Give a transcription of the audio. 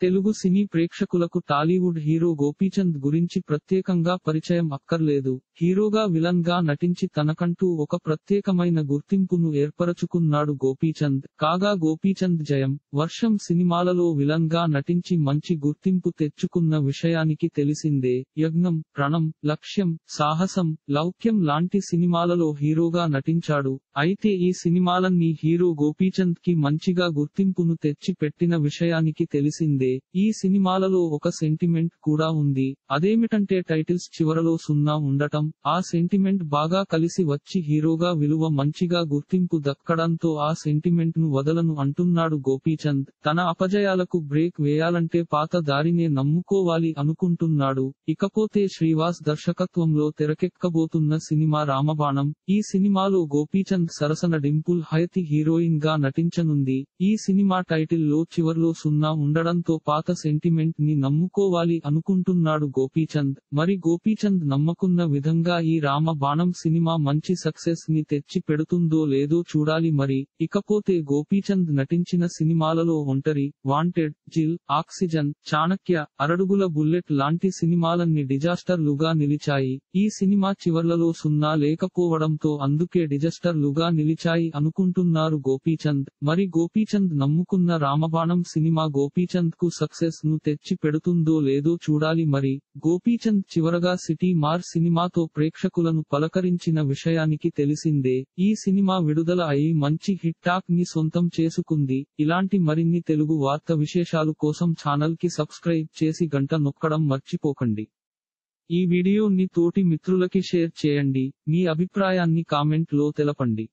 తెలుగు సినీ ప్రేక్షకులకు టాలీవుడ్ హీరో గోపీచంద్ గురించి ప్రత్యేకంగా పరిచయం అక్కర్లేదు. హీరోగా విలన్గా నటించి తనకంటూ ఒక ప్రత్యేకమైన గుర్తింపును ఏర్పరచుకున్నాడు గోపీచంద్. కాగా గోపీచంద్ జయం వర్షం సినిమాలలో విలన్గా నటించి మంచి గుర్తింపు తెచ్చుకున్న విషయానికి తెలిసిందే. యజ్ఞం ప్రణం లక్ష్యం సాహసం లౌక్యం లాంటి సినిమాలలో హీరోగా నటించాడు. అయితే ఈ సినిమాలన్నీ హీరో గోపీచంద్కి మంచిగా గుర్తింపును తెచ్చి పెట్టిన విషయానికి తెలిసిందే. ఈ సినిమాలలో ఒక సెంటిమెంట్ కూడా ఉంది. అదేమిటంటే టైటిల్స్ చివరలో సున్నా ఉండటం ఆ సెంటిమెంట్ బాగా కలిసి వచ్చి హీరోగా విలువ మంచిగా గుర్తింపు దక్కడంతో ఆ సెంటిమెంట్ను వదలను అంటున్నాడు గోపీచంద్. తన అపజయాలకు బ్రేక్ వేయాలంటే పాత దారినే నమ్ముకోవాలి అనుకుంటున్నాడు. ఇకపోతే శ్రీవాస్ దర్శకత్వంలో తెరకెక్కబోతున్న సినిమా రామబాణం. ఈ సినిమాలో గోపీచంద్ సరసన డింపుల్ హయతి హీరోయిన్గా నటించనుంది. ఈ సినిమా టైటిల్లో చివర్లో సున్నా ఉండడంతో పాత సెంటిమెంట్ని నమ్ముకోవాలి అనుకుంటున్నాడు గోపీచంద్. మరి గోపీచంద్ నమ్మకున్న విధంగా ఈ రామ బాణం సినిమా మంచి సక్సెస్ని తెచ్చి పెడుతుందో లేదో చూడాలి మరి. ఇకపోతే గోపీచంద్ నటించిన సినిమాలలో Ontari Wanted Jil Oxygen Chanakya Aaradugula Bullet లాంటి సినిమాలన్నీ డిజాస్టర్ లుగా నిలిచాయి. ఈ సినిమా చివర్లలో సున్నా లేకపోవడంతో అందుకే డిజాస్టర్ లుగా నిలిచాయి అనుకుంటున్నారు గోపీచంద్. మరి గోపీచంద్ నమ్ముకున్న రామబాణం సినిమా గోపీచంద్కు కు సక్సెస్ను తెచ్చి పెడుతుందో లేదో చూడాలి మరి. గోపీచంద్ చివరగా సిటీ మార్ సినిమాతో ప్రేక్షకులను పలకరించిన విషయానికి తెలిసిందే ఈ సినిమా విడుదల అయి మంచి హిట్ టాక్ని సొంతం చేసుకుంది. ఇలాంటి మరిన్ని తెలుగు వార్త విశేషాలు కోసం ఛానల్కి సబ్స్క్రైబ్ చేసి గంట నొక్కడం మర్చిపోకండి. ఈ వీడియోని తోటి మిత్రులకి షేర్ చేయండి. మీ అభిప్రాయాన్ని కామెంట్లో తెలపండి.